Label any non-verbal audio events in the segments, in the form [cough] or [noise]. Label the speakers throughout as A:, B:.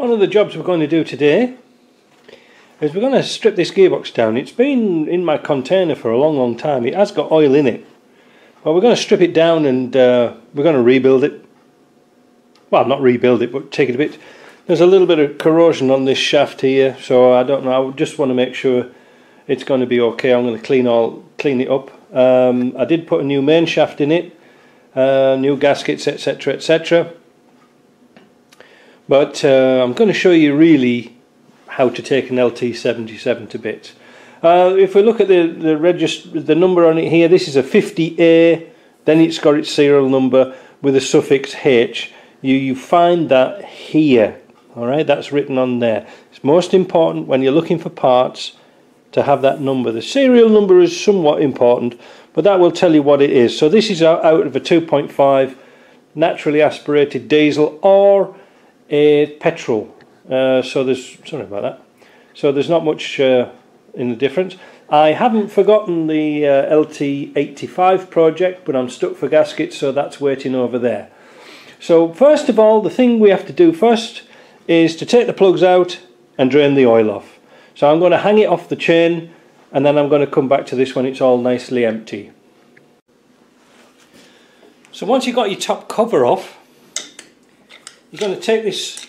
A: One of the jobs we're going to do today is we're going to strip this gearbox down. It's been in my container for a long, long time. It has got oil in it. But we're going to strip it down and uh, we're going to rebuild it. Well, not rebuild it, but take it a bit. There's a little bit of corrosion on this shaft here, so I don't know. I just want to make sure it's going to be okay. I'm going to clean all clean it up. Um, I did put a new main shaft in it, uh, new gaskets, etc., etc. But uh, I'm going to show you really how to take an LT77 to bits. Uh, if we look at the the register, the number on it here, this is a 50A. Then it's got its serial number with a suffix H. You you find that here. All right, that's written on there. It's most important when you're looking for parts to have that number. The serial number is somewhat important, but that will tell you what it is. So this is out of a 2.5 naturally aspirated diesel or a petrol. Uh, so there's sorry about that. So there's not much uh, in the difference. I haven't forgotten the uh, LT85 project, but I'm stuck for gaskets, so that's waiting over there. So first of all, the thing we have to do first is to take the plugs out and drain the oil off. So I'm going to hang it off the chain and then I'm going to come back to this when it's all nicely empty. So once you've got your top cover off, you're going to take this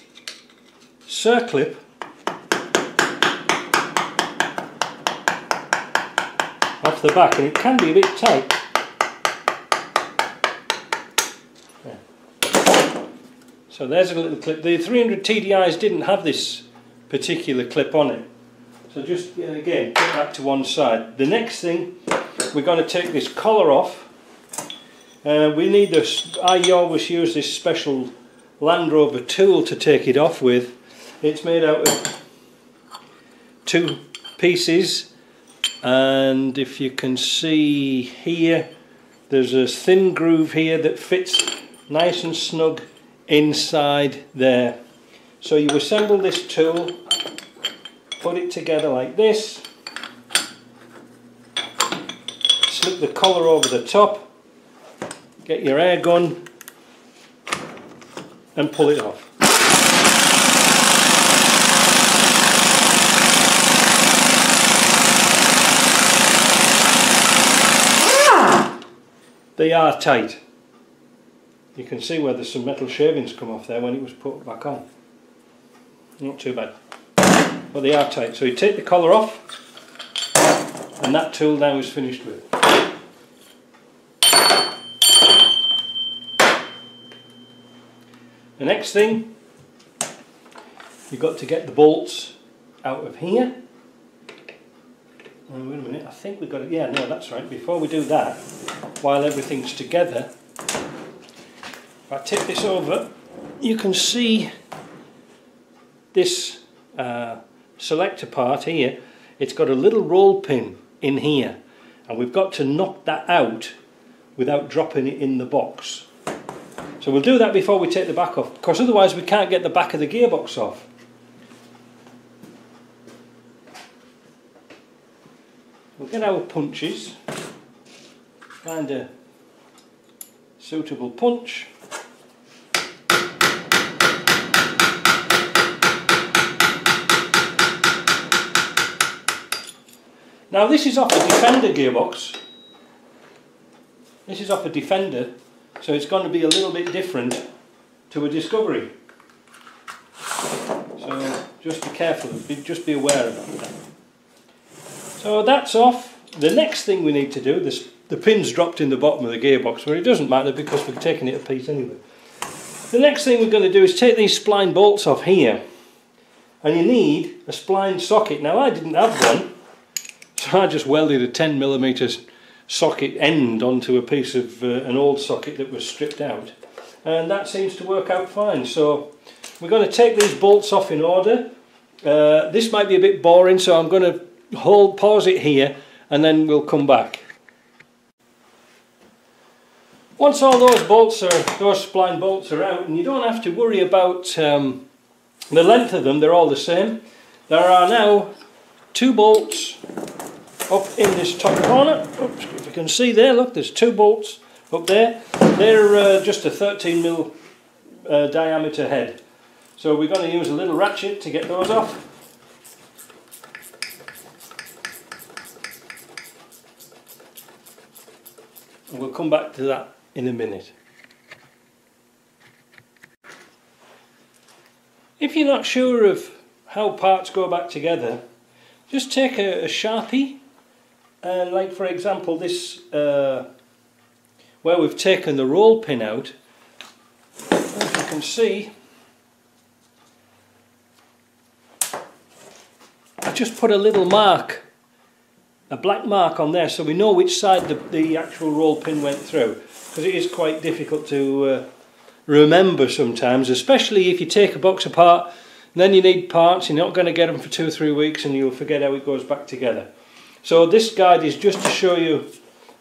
A: circlip off the back and it can be a bit tight. So there's a little clip. The 300 TDIs didn't have this particular clip on it. So just again, put that to one side. The next thing, we're going to take this collar off. Uh, we need this, I always use this special Land Rover tool to take it off with. It's made out of two pieces and if you can see here there's a thin groove here that fits nice and snug inside there. So you assemble this tool put it together like this slip the collar over the top get your air gun and pull it off. Ah! They are tight. You can see where there's some metal shavings come off there when it was put back on. Not too bad. But they are tight. So you take the collar off and that tool now is finished with. The next thing, you've got to get the bolts out of here. Oh, wait a minute, I think we've got it. Yeah, no, that's right. Before we do that, while everything's together, if I tip this over, you can see this uh, selector part here, it's got a little roll pin in here and we've got to knock that out without dropping it in the box. So we'll do that before we take the back off because otherwise we can't get the back of the gearbox off. We'll get our punches, find a suitable punch Now this is off a Defender gearbox. This is off a Defender, so it's going to be a little bit different to a Discovery. So just be careful, just be aware of that. So that's off. The next thing we need to do, this, the pin's dropped in the bottom of the gearbox, but it doesn't matter because we're taking it a piece anyway. The next thing we're going to do is take these spline bolts off here. And you need a spline socket. Now I didn't have one, so I just welded a 10 millimeters socket end onto a piece of uh, an old socket that was stripped out. And that seems to work out fine. So we're going to take these bolts off in order. Uh, this might be a bit boring so I'm going to hold pause it here and then we'll come back. Once all those bolts are those spline bolts are out and you don't have to worry about um, the length of them they're all the same there are now two bolts up in this top corner. Oops, if you can see there, look, there's two bolts up there. They're uh, just a 13 mil uh, diameter head. So we're going to use a little ratchet to get those off. And we'll come back to that in a minute. If you're not sure of how parts go back together, just take a, a Sharpie and like for example this uh, where we've taken the roll pin out as you can see I just put a little mark a black mark on there so we know which side the, the actual roll pin went through because it is quite difficult to uh, remember sometimes especially if you take a box apart then you need parts you're not going to get them for two or three weeks and you'll forget how it goes back together so this guide is just to show you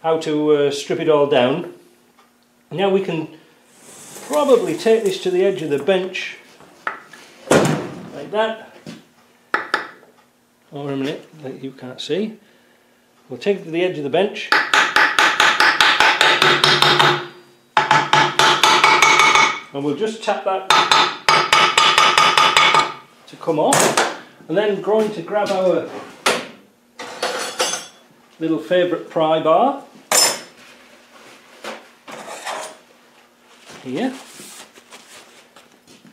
A: how to uh, strip it all down. Now we can probably take this to the edge of the bench like that. Or a minute that you can't see. We'll take it to the edge of the bench. And we'll just tap that to come off and then going to grab our little favourite pry bar here.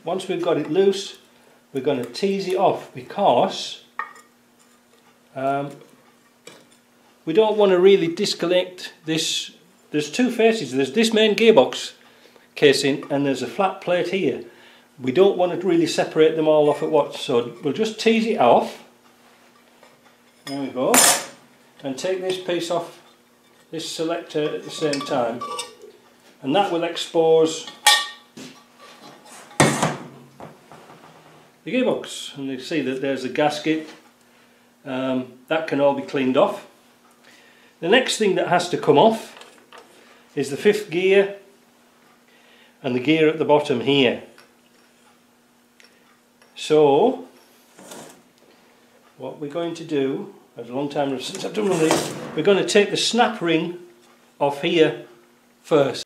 A: Once we've got it loose, we're going to tease it off because um, we don't want to really disconnect this. There's two faces. There's this main gearbox casing and there's a flat plate here. We don't want to really separate them all off at once, so we'll just tease it off. There we go. And take this piece off this selector at the same time. And that will expose the gearbox. And you see that there's a gasket. Um, that can all be cleaned off. The next thing that has to come off is the fifth gear and the gear at the bottom here. So what we're going to do it's a long time since I've done one of these we're going to take the snap ring off here first.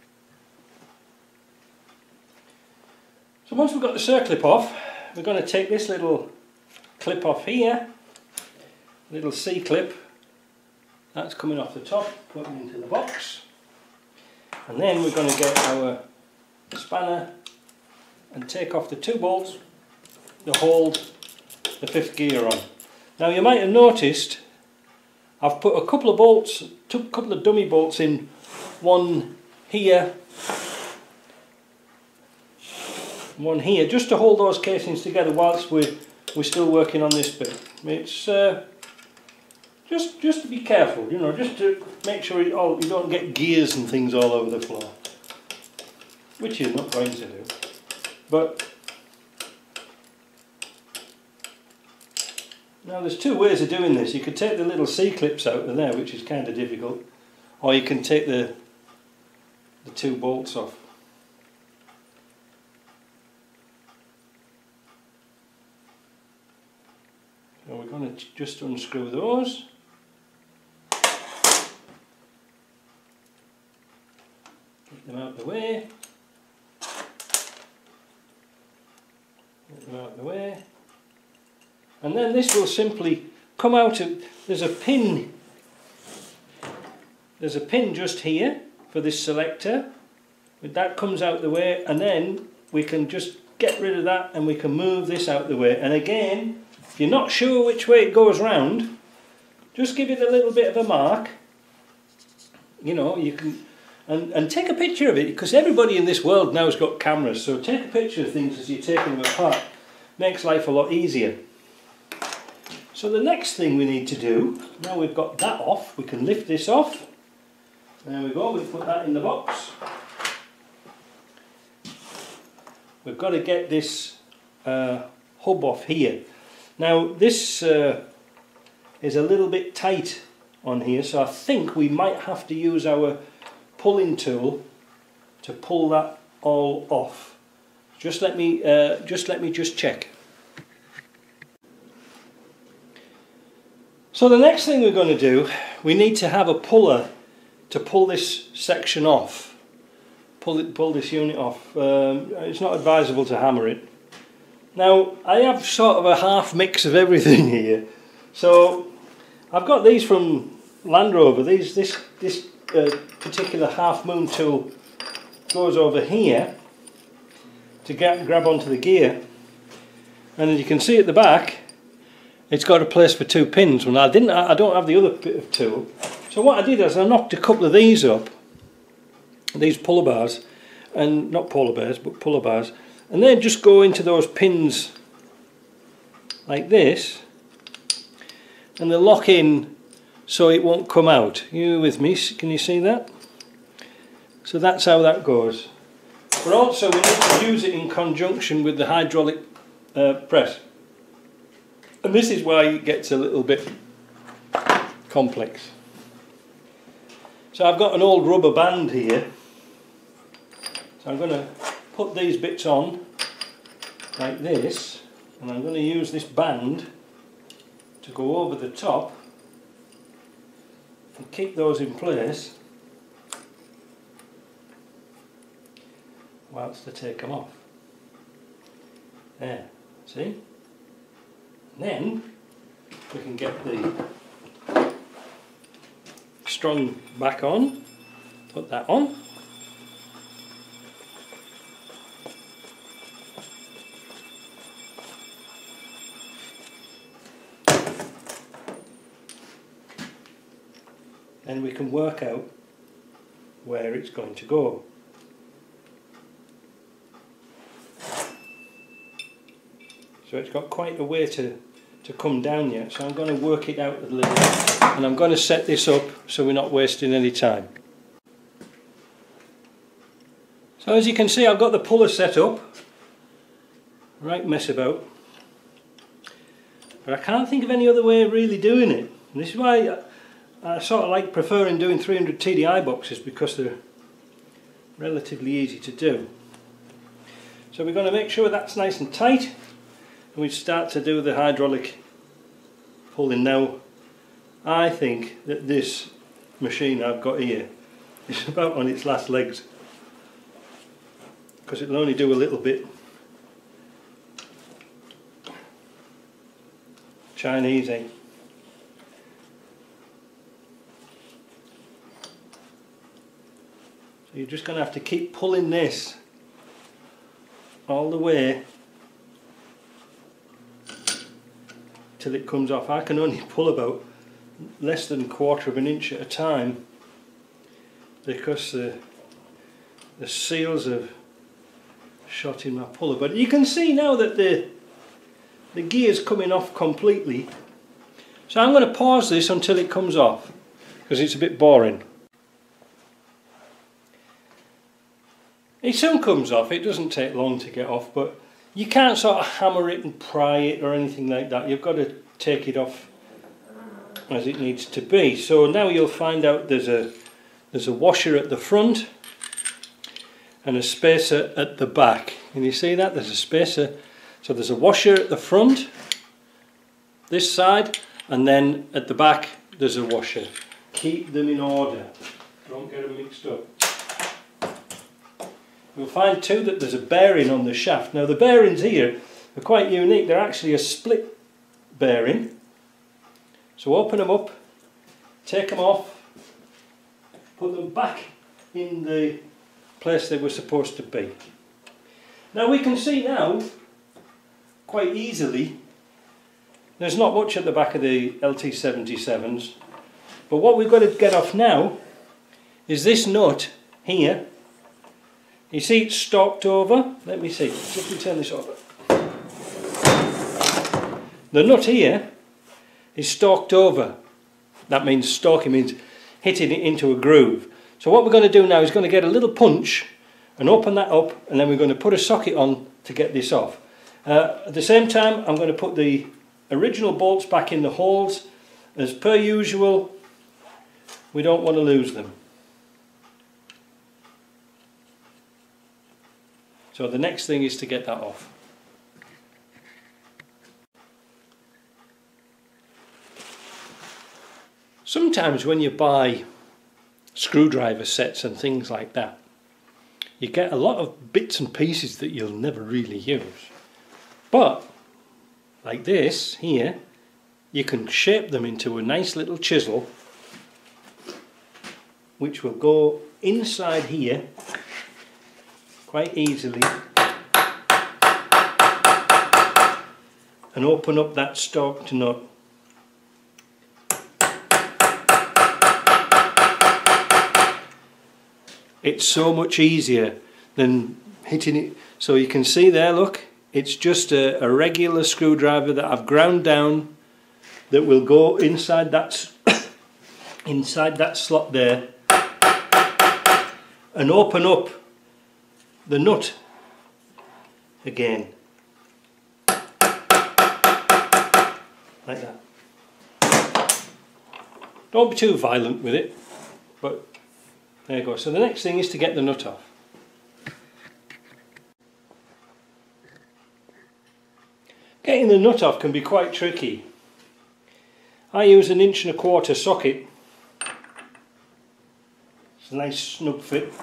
A: So once we've got the circlip off, we're going to take this little clip off here, little C-clip, that's coming off the top, put it into the box, and then we're going to get our spanner and take off the two bolts that hold the fifth gear on. Now you might have noticed I've put a couple of bolts, a couple of dummy bolts in, one here one here just to hold those casings together whilst we're, we're still working on this bit. It's uh, just just to be careful, you know, just to make sure it all, you don't get gears and things all over the floor, which you're not going to do. But now there's two ways of doing this. You could take the little C-clips out of there, which is kind of difficult, or you can take the the two bolts off. So we're going to just unscrew those. Get them out of the way. Get them out of the way. And then this will simply come out of, there's a pin, there's a pin just here for this selector. That comes out the way and then we can just get rid of that and we can move this out the way. And again, if you're not sure which way it goes round, just give it a little bit of a mark. You know, you can, and, and take a picture of it because everybody in this world now has got cameras. So take a picture of things as you're taking them apart. Makes life a lot easier. So the next thing we need to do, now we've got that off, we can lift this off. There we go, we put that in the box. We've got to get this uh, hub off here. Now this uh, is a little bit tight on here so I think we might have to use our pulling tool to pull that all off. Just let me uh, just let me just check. So the next thing we're going to do, we need to have a puller to pull this section off. Pull it, pull this unit off. Um, it's not advisable to hammer it Now I have sort of a half mix of everything [laughs] here. So I've got these from Land Rover. These this this uh, particular half moon tool goes over here to get grab onto the gear, and as you can see at the back, it's got a place for two pins. Well, I didn't. I don't have the other bit of tool. So what I did is I knocked a couple of these up, these puller bars, and not polar bears, but puller bars, and then just go into those pins like this, and they lock in so it won't come out. You with me? Can you see that? So that's how that goes. But also we need to use it in conjunction with the hydraulic uh, press. And this is why it gets a little bit complex. So I've got an old rubber band here. So I'm going to put these bits on like this and I'm going to use this band to go over the top and keep those in place whilst I take them off. There, see? Then we can get the strong back on, put that on. And we can work out where it's going to go. So it's got quite a way to, to come down yet, so I'm going to work it out a little bit. And I'm going to set this up so we're not wasting any time. So as you can see I've got the puller set up. Right mess about. But I can't think of any other way of really doing it. And this is why I, I sort of like preferring doing 300 TDI boxes because they're relatively easy to do. So we're going to make sure that's nice and tight and we start to do the hydraulic pulling now I think that this machine I've got here is [laughs] about on its last legs because it'll only do a little bit Chinese eh? So you're just going to have to keep pulling this all the way till it comes off. I can only pull about less than a quarter of an inch at a time because the, the seals have shot in my puller. But you can see now that the, the gear's coming off completely. So I'm going to pause this until it comes off because it's a bit boring. It soon comes off, it doesn't take long to get off, but you can't sort of hammer it and pry it or anything like that. You've got to take it off as it needs to be. So now you'll find out there's a there's a washer at the front and a spacer at the back. Can you see that? There's a spacer. So there's a washer at the front, this side, and then at the back there's a washer. Keep them in order. Don't get them mixed up. You'll find too that there's a bearing on the shaft. Now the bearings here are quite unique. They're actually a split bearing. So open them up, take them off, put them back in the place they were supposed to be. Now we can see now, quite easily, there's not much at the back of the LT77s, but what we've got to get off now is this nut here you see it's stalked over? Let me see. Let me turn this over. The nut here is stalked over. That means stalking means hitting it into a groove. So what we're going to do now is going to get a little punch and open that up and then we're going to put a socket on to get this off. Uh, at the same time I'm going to put the original bolts back in the holes. As per usual, we don't want to lose them. So the next thing is to get that off. Sometimes when you buy screwdriver sets and things like that, you get a lot of bits and pieces that you'll never really use. But, like this here, you can shape them into a nice little chisel which will go inside here quite easily and open up that stalked nut. It's so much easier than hitting it. So you can see there look it's just a, a regular screwdriver that I've ground down that will go inside that [coughs] inside that slot there and open up the nut again. Like that. Don't be too violent with it but there you go. So the next thing is to get the nut off. Getting the nut off can be quite tricky. I use an inch and a quarter socket. It's a nice snug fit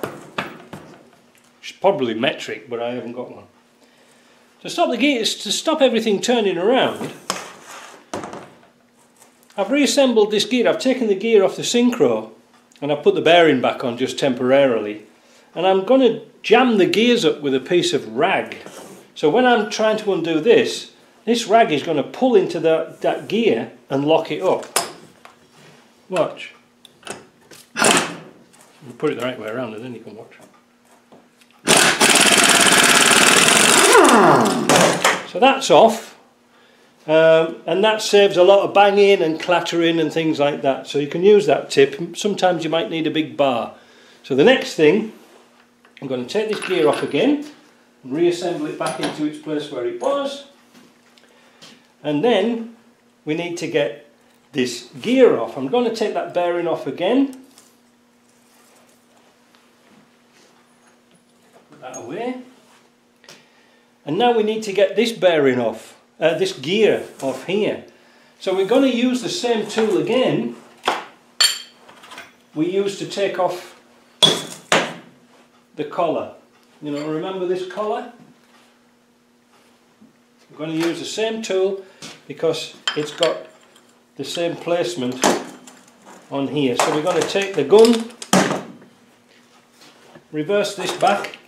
A: it's probably metric but I haven't got one to stop the gears to stop everything turning around I've reassembled this gear I've taken the gear off the synchro and I've put the bearing back on just temporarily and I'm going to jam the gears up with a piece of rag so when I'm trying to undo this this rag is going to pull into that, that gear and lock it up. Watch. Put it the right way around and then you can watch. So that's off. Um, and that saves a lot of banging and clattering and things like that. So you can use that tip. Sometimes you might need a big bar. So the next thing, I'm going to take this gear off again and reassemble it back into its place where it was. And then we need to get this gear off. I'm going to take that bearing off again. Put that away. And now we need to get this bearing off, uh, this gear off here. So we're going to use the same tool again we used to take off the collar. You know, remember this collar? We're going to use the same tool because it's got the same placement on here. So we're going to take the gun, reverse this back,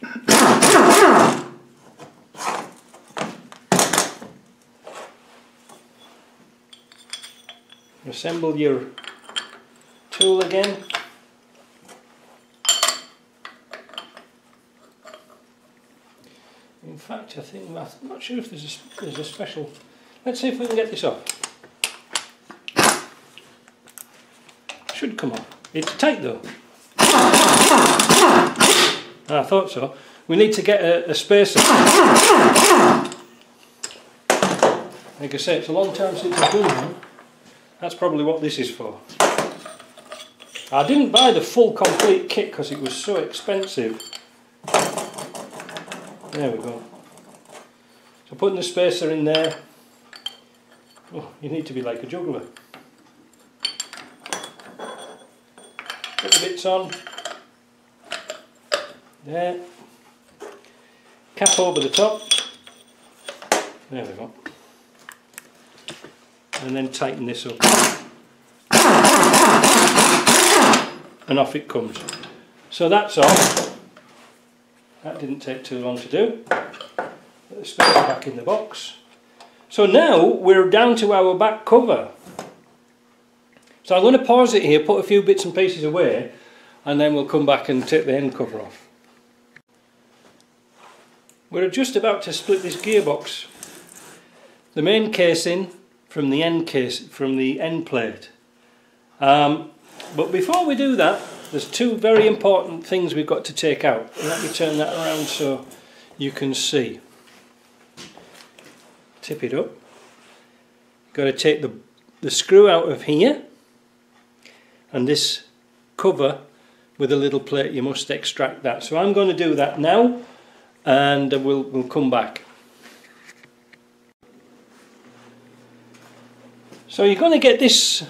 A: assemble your tool again In fact, I think I'm not sure if there's a, there's a special. Let's see if we can get this off. Should come off. It's tight though. Ah, I thought so. We need to get a, a spacer. Like I say, it's a long time since I've done one. That's probably what this is for. I didn't buy the full complete kit because it was so expensive. There we go. So putting the spacer in there, oh, you need to be like a juggler. Put the bits on, there, cap over the top, there we go, and then tighten this up, and off it comes. So that's off. That didn't take too long to do. Put the spacer back in the box. So now we're down to our back cover. So I'm going to pause it here, put a few bits and pieces away, and then we'll come back and take the end cover off. We're just about to split this gearbox. The main casing from the end case, from the end plate. Um, but before we do that, there's two very important things we've got to take out. Let me turn that around so you can see. Tip it up. Got to take the, the screw out of here and this cover with a little plate you must extract that. So I'm going to do that now and we'll, we'll come back. So you're going to get this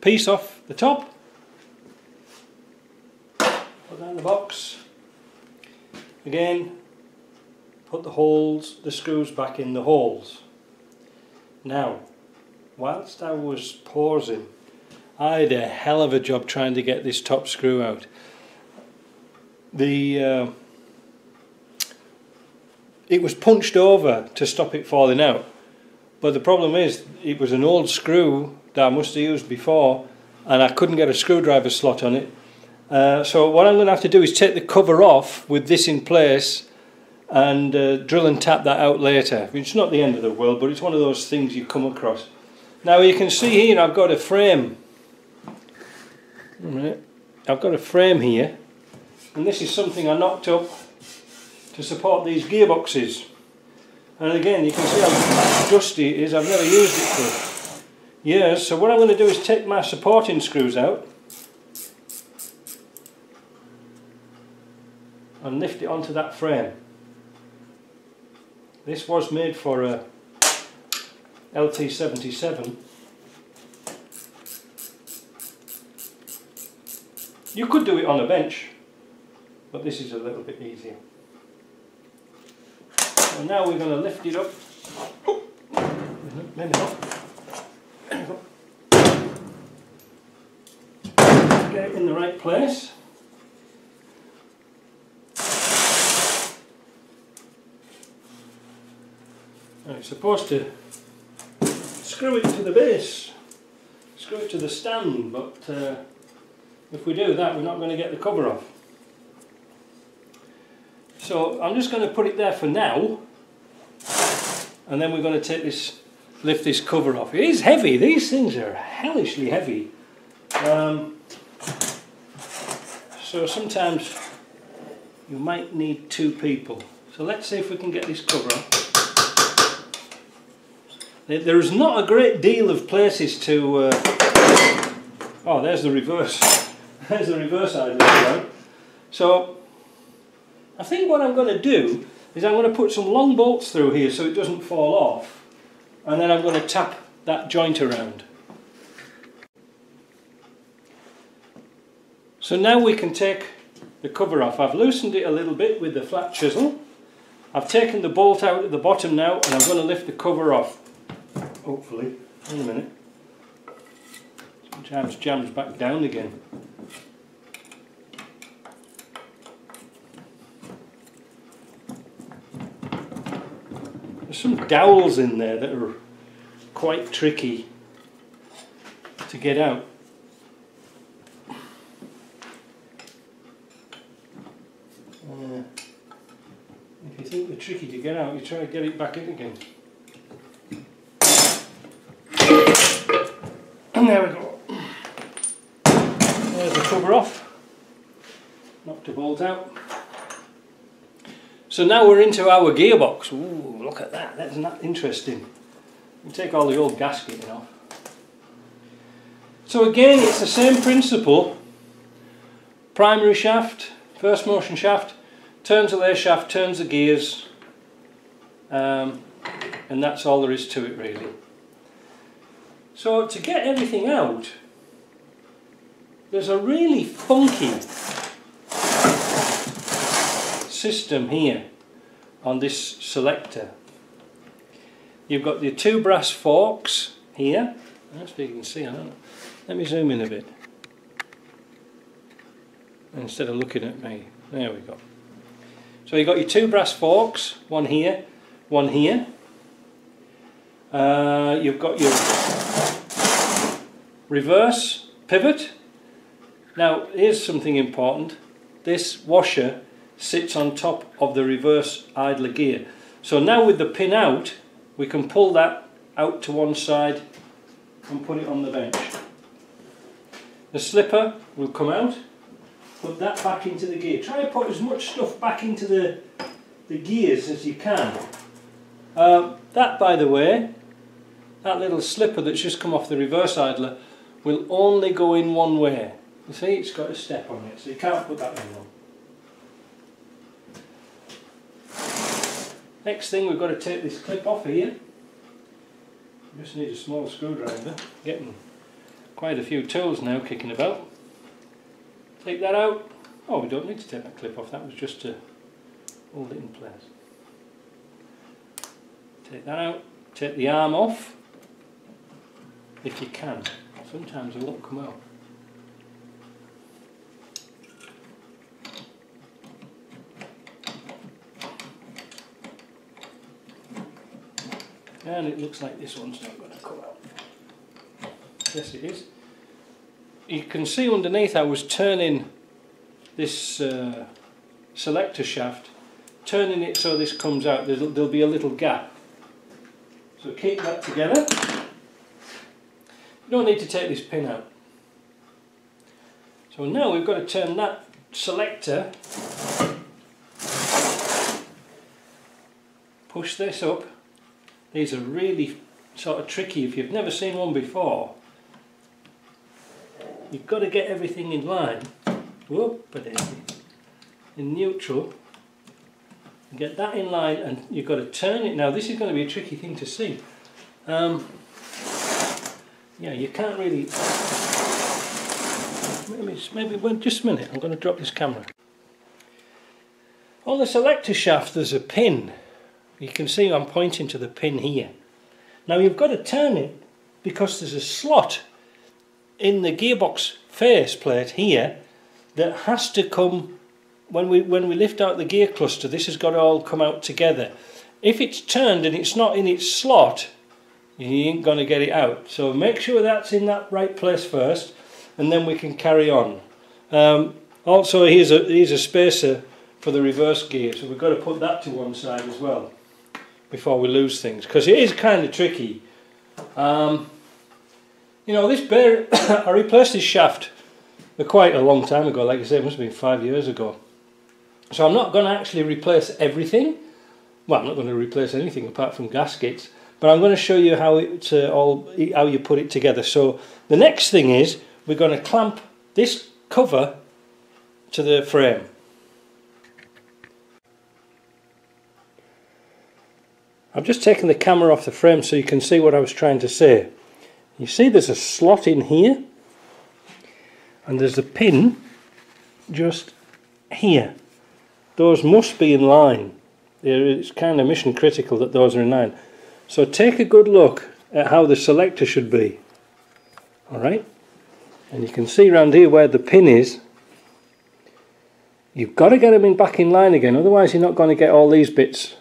A: piece off the top, put that in the box, again put the holes, the screws back in the holes. Now, whilst I was pausing, I had a hell of a job trying to get this top screw out. The uh, it was punched over to stop it falling out, but the problem is it was an old screw that I must have used before, and I couldn't get a screwdriver slot on it. Uh, so what I'm going to have to do is take the cover off with this in place and uh, drill and tap that out later. It's not the end of the world, but it's one of those things you come across. Now you can see here I've got a frame. I've got a frame here, and this is something I knocked up to support these gearboxes. And again, you can see how dusty it is. I've never used it for years. So what I'm going to do is take my supporting screws out and lift it onto that frame. This was made for a LT77. You could do it on a bench, but this is a little bit easier. So now we're going to lift it up. Maybe not. Get it in the right place. And it's supposed to screw it to the base, screw it to the stand, but uh, if we do that we're not going to get the cover off. So I'm just going to put it there for now and then we're going to take this, lift this cover off. It is heavy, these things are hellishly heavy. Um, so sometimes you might need two people. So let's see if we can get this cover off. There's not a great deal of places to... Uh, oh, there's the reverse. [laughs] there's the reverse side of the So, I think what I'm going to do is I'm going to put some long bolts through here so it doesn't fall off. And then I'm going to tap that joint around. So now we can take the cover off. I've loosened it a little bit with the flat chisel. I've taken the bolt out at the bottom now and I'm going to lift the cover off hopefully. In a minute. Sometimes jams back down again. There's some dowels in there that are quite tricky to get out. Uh, if you think they're tricky to get out, you try to get it back in again. And there we go. There's the cover off. Knocked the bolt out. So now we're into our gearbox. Ooh, look at that. That's not interesting. We take all the old gasketing off. So again, it's the same principle. Primary shaft, first motion shaft, turns the layshaft, turns the gears, um, and that's all there is to it really. So to get everything out, there's a really funky system here on this selector. You've got your two brass forks here. That's what you can see. I don't know. Let me zoom in a bit. Instead of looking at me. There we go. So you've got your two brass forks, one here, one here. Uh, you've got your reverse pivot. Now here's something important. This washer sits on top of the reverse idler gear. So now with the pin out, we can pull that out to one side and put it on the bench. The slipper will come out, put that back into the gear. Try and put as much stuff back into the, the gears as you can. Uh, that, by the way, that little slipper that's just come off the reverse idler will only go in one way. You see, it's got a step on it, so you can't put that in wrong. Next thing, we've got to take this clip off here. Just need a small screwdriver. Getting quite a few tools now kicking about. Take that out. Oh, we don't need to take that clip off. That was just to hold it in place. Take that out, take the arm off, if you can. Sometimes it won't come out. And it looks like this one's not going to come out. Yes it is. You can see underneath I was turning this uh, selector shaft, turning it so this comes out, there'll, there'll be a little gap. So keep that together. You don't need to take this pin out. So now we've got to turn that selector, push this up. These are really sort of tricky if you've never seen one before. You've got to get everything in line. Whoop, in neutral. Get that in line and you've got to turn it. Now this is going to be a tricky thing to see. Um, yeah, you can't really. Maybe, maybe well, just a minute. I'm going to drop this camera. On the selector shaft, there's a pin. You can see I'm pointing to the pin here. Now you've got to turn it because there's a slot in the gearbox face plate here that has to come when we when we lift out the gear cluster. This has got to all come out together. If it's turned and it's not in its slot, you ain't going to get it out. So make sure that's in that right place first and then we can carry on. Um, also here's a, here's a spacer for the reverse gear so we've got to put that to one side as well before we lose things because it is kind of tricky. Um, you know this bear, [coughs] I replaced this shaft quite a long time ago like I said it must have been five years ago. So I'm not going to actually replace everything. Well I'm not going to replace anything apart from gaskets but I'm going to show you how it uh, all how you put it together. So the next thing is we're going to clamp this cover to the frame. I've just taken the camera off the frame so you can see what I was trying to say. You see there's a slot in here and there's a pin just here. Those must be in line. It's kind of mission critical that those are in line. So take a good look at how the selector should be. Alright? And you can see around here where the pin is. You've got to get them in back in line again, otherwise you're not going to get all these bits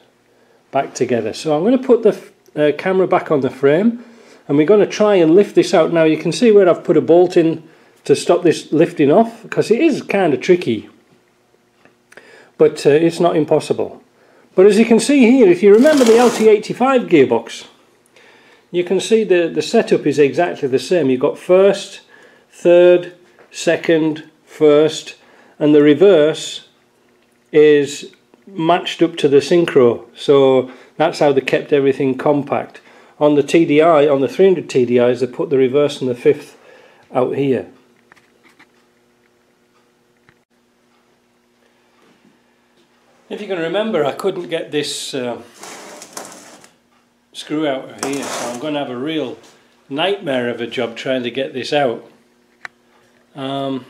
A: back together. So I'm going to put the uh, camera back on the frame and we're going to try and lift this out. Now you can see where I've put a bolt in to stop this lifting off because it is kind of tricky. But uh, it's not impossible. But as you can see here, if you remember the LT85 gearbox, you can see the, the setup is exactly the same. You've got first, third, second, first, and the reverse is matched up to the synchro. So that's how they kept everything compact. On the TDI, on the 300 TDIs, they put the reverse and the fifth out here. If you can remember, I couldn't get this uh, screw out of here, so I'm going to have a real nightmare of a job trying to get this out. Um,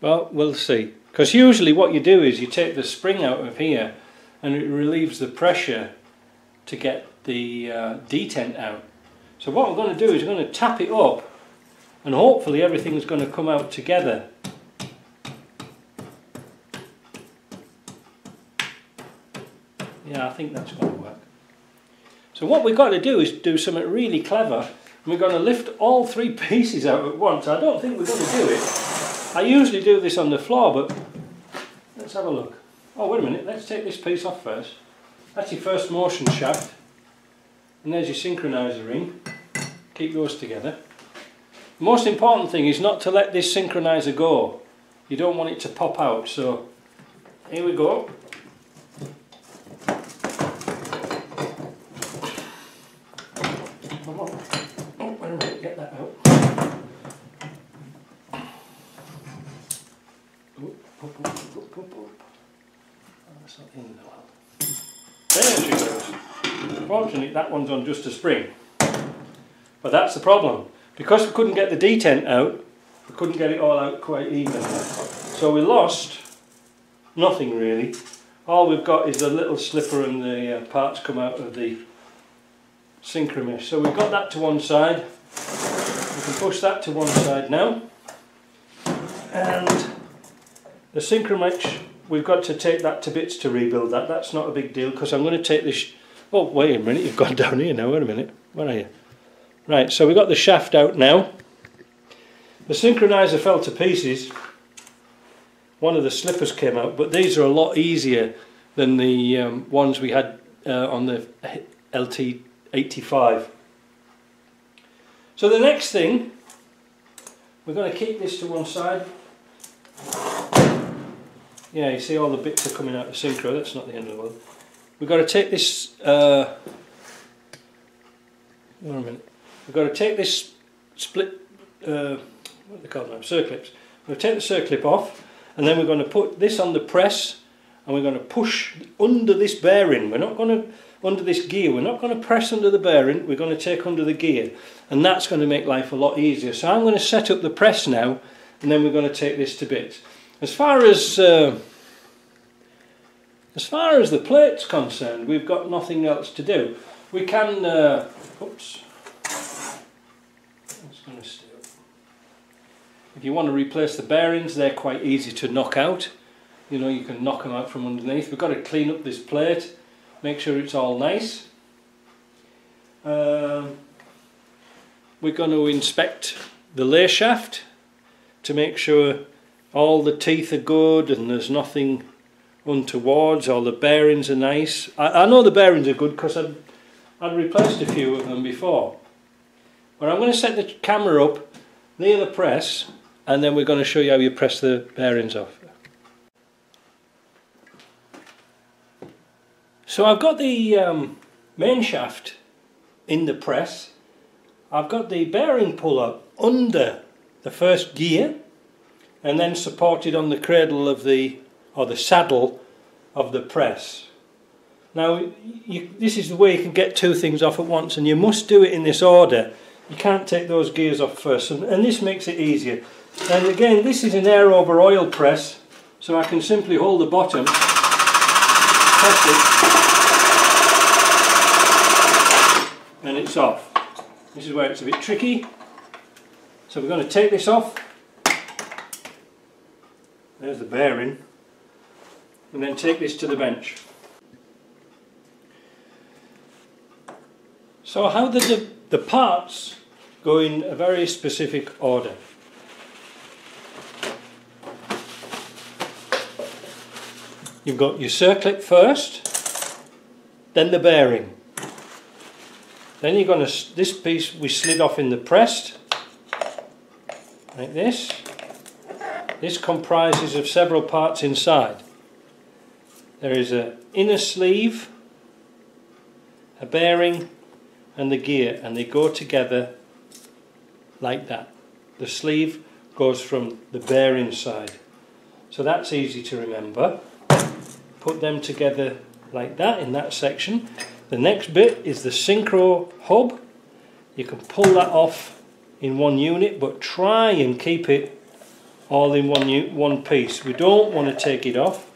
A: but we'll see. Because usually what you do is you take the spring out of here and it relieves the pressure to get the uh, detent out. So what I'm going to do is I'm going to tap it up and hopefully everything's going to come out together Yeah, I think that's going to work. So what we've got to do is do something really clever. And we're going to lift all three [laughs] pieces out at once. I don't think we're going to do it. I usually do this on the floor, but let's have a look. Oh, wait a minute. Let's take this piece off first. That's your first motion shaft. And there's your synchronizer ring. Keep those together. The most important thing is not to let this synchronizer go. You don't want it to pop out. So here we go. Unfortunately, that one's on just a spring. But that's the problem. Because we couldn't get the detent out, we couldn't get it all out quite even. So we lost nothing really. all we've got is the little slipper and the uh, parts come out of the synchromesh. So we've got that to one side. We can push that to one side now. And the synchromesh, we've got to take that to bits to rebuild that. That's not a big deal because I'm going to take this... Oh, wait a minute, you've gone [laughs] down here now. Wait a minute. Where are you? Right, so we've got the shaft out now. The synchronizer fell to pieces. One of the slippers came out, but these are a lot easier than the um, ones we had uh, on the LT85. So the next thing, we're going to keep this to one side. Yeah, you see all the bits are coming out of synchro, that's not the end of the world. We've got to take this, uh, wait a minute, we've got to take this split, uh, what are they called now, circlips. We'll take the circlip off and then we're going to put this on the press and we're going to push under this bearing. We're not going to, under this gear, we're not going to press under the bearing, we're going to take under the gear and that's going to make life a lot easier. So I'm going to set up the press now and then we're going to take this to bits. As far as uh, as far as the plate's concerned, we've got nothing else to do. We can, uh, oops, going to stay up. If you want to replace the bearings, they're quite easy to knock out. You know, you can knock them out from underneath. We've got to clean up this plate, make sure it's all nice. Um, we're going to inspect the lay shaft to make sure all the teeth are good and there's nothing untowards, all the bearings are nice. I, I know the bearings are good because I've, I've replaced a few of them before. But I'm going to set the camera up near the press and then we're going to show you how you press the bearings off. So I've got the um, main shaft in the press. I've got the bearing puller under the first gear and then supported on the cradle of the or the saddle of the press. Now you, this is the way you can get two things off at once and you must do it in this order. You can't take those gears off first and, and this makes it easier. And again this is an air over oil press so I can simply hold the bottom, press it and it's off. This is where it's a bit tricky. So we're going to take this off there's the bearing. And then take this to the bench. So how did the, the parts go in a very specific order? You've got your circlip first, then the bearing. Then you're going to, this piece we slid off in the pressed, like this. This comprises of several parts inside. There is an inner sleeve, a bearing and the gear and they go together like that. The sleeve goes from the bearing side. So that's easy to remember. Put them together like that in that section. The next bit is the synchro hub. You can pull that off in one unit but try and keep it all in one, one piece. We don't want to take it off.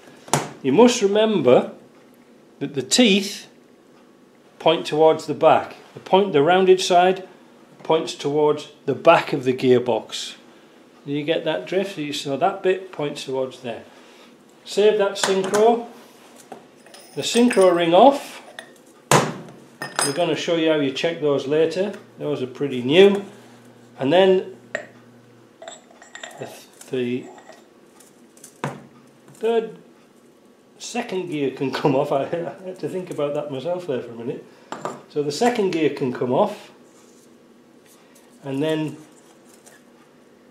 A: You must remember that the teeth point towards the back. The point, the rounded side points towards the back of the gearbox. Do you get that drift? So that bit points towards there. Save that synchro. The synchro ring off. We're going to show you how you check those later. Those are pretty new. And then the third, second gear can come off. [laughs] I, had to think about that myself there for a minute. So the second gear can come off and then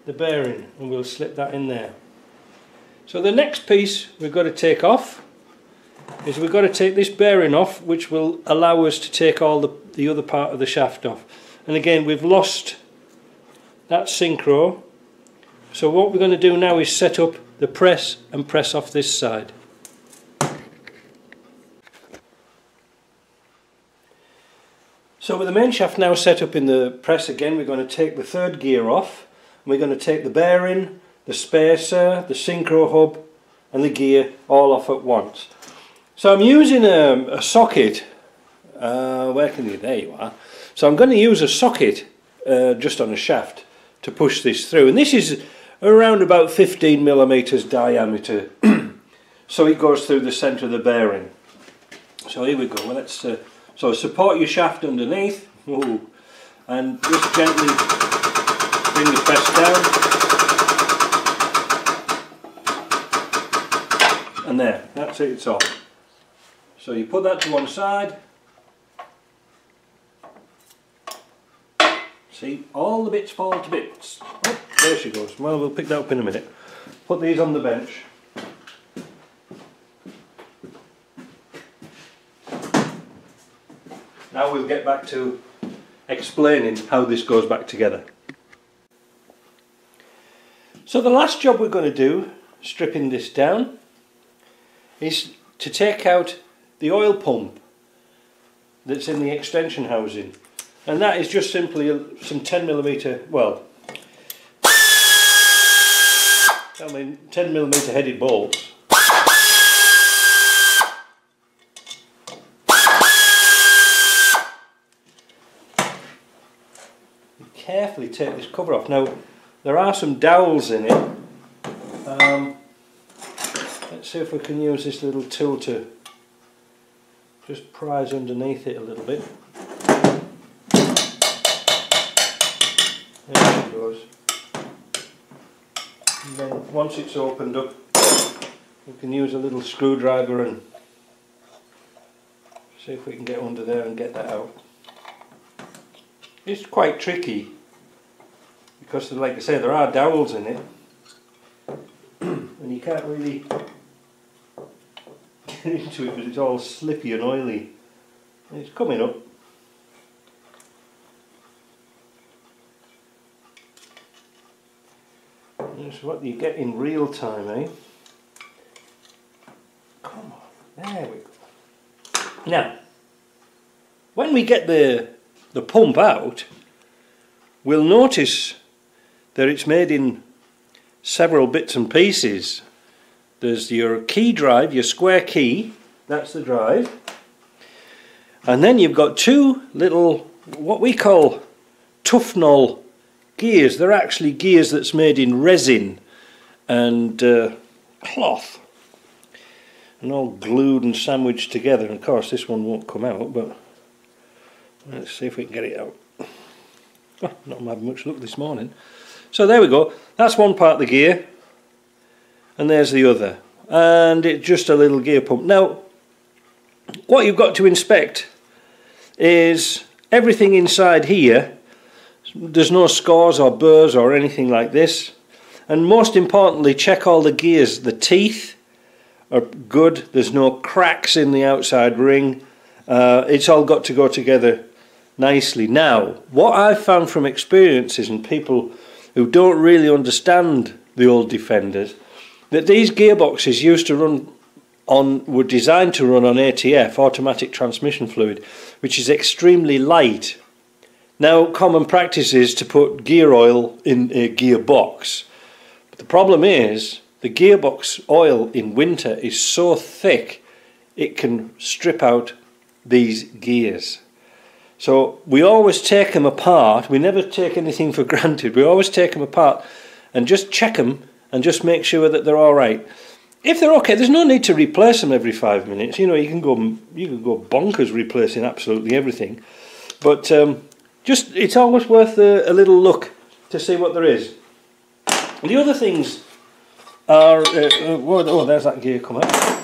A: the bearing and we'll slip that in there. So the next piece we've got to take off is we've got to take this bearing off which will allow us to take all the, the other part of the shaft off. And again we've lost that synchro so what we're going to do now is set up the press and press off this side. So with the main shaft now set up in the press again, we're going to take the third gear off. And we're going to take the bearing, the spacer, the synchro hub and the gear all off at once. So I'm using a, a socket, uh, where can you, there you are. So I'm going to use a socket uh, just on a shaft to push this through. And this is around about 15 millimeters diameter. [clears throat] so it goes through the center of the bearing. So here we go, well, let's, uh, so support your shaft underneath. Ooh, and just gently bring the press down. And there, that's it, it's off. So you put that to one side. See, all the bits fall to bits. Oh, there she goes. Well, we'll pick that up in a minute. Put these on the bench. We'll get back to explaining how this goes back together. So the last job we're going to do, stripping this down, is to take out the oil pump that's in the extension housing and that is just simply some 10 millimeter well I mean 10 millimeter headed bolts carefully take this cover off now there are some dowels in it um, let's see if we can use this little tool to just prise underneath it a little bit. There it goes. And then once it's opened up, we can use a little screwdriver and see if we can get under there and get that out. It's quite tricky because like I say there are dowels in it [clears throat] and you can't really get into it because it's all slippy and oily. It's coming up. That's what you get in real time, eh? Come on, there we go. Now, when we get the, the pump out, we'll notice that it's made in several bits and pieces there's your key drive, your square key, that's the drive. And then you've got two little, what we call Tufnol gears. They're actually gears that's made in resin and uh, cloth. And all glued and sandwiched together. And of course this one won't come out, but let's see if we can get it out. Oh, not had much luck this morning. So there we go. That's one part of the gear. And there's the other. And it's just a little gear pump. Now what you've got to inspect is everything inside here. There's no scores or burrs or anything like this. And most importantly check all the gears. The teeth are good. There's no cracks in the outside ring. Uh, it's all got to go together nicely. Now what I've found from experiences and people who don't really understand the old defenders that these gearboxes used to run on were designed to run on ATF automatic transmission fluid which is extremely light. Now common practice is to put gear oil in a gearbox. But the problem is the gearbox oil in winter is so thick it can strip out these gears so we always take them apart we never take anything for [laughs] granted we always take them apart and just check them and just make sure that they're all right. If they're okay, there's no need to replace them every five minutes. You know, you can go you can go bonkers replacing absolutely everything, but um, just it's always worth a, a, little look to see what there is. The other things are uh, uh oh, there's that gear out.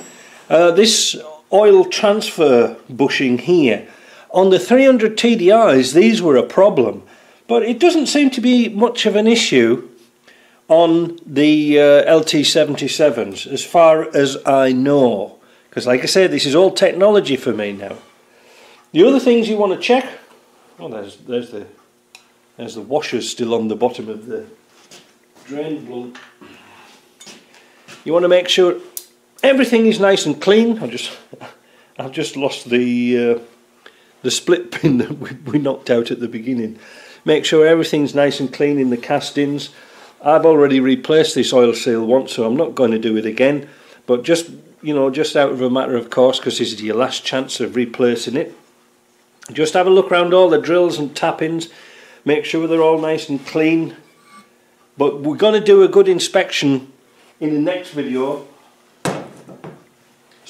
A: Uh, this oil transfer bushing here on the 300 TDIs, these were a problem, but it doesn't seem to be much of an issue on the uh, LT77s as far as I know because like I said this is all technology for me now. The other things you want to check oh there's there's the there's the washers still on the bottom of the drain blunt. You want to make sure everything is nice and clean. I just [laughs] I've just lost the uh, the split [laughs] pin that we, we knocked out at the beginning make sure everything's nice and clean in the castings I've already replaced this oil seal once so I'm not going to do it again but just you know, just out of a matter of course, because this is your last chance of replacing it. Just have a look around all the drills and tappings, make sure they're all nice and clean. But we're going to do a good inspection in the next video.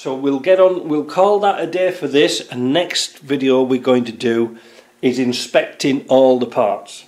A: So we'll get on, we'll call that a day for this, and next video we're going to do is inspecting all the parts.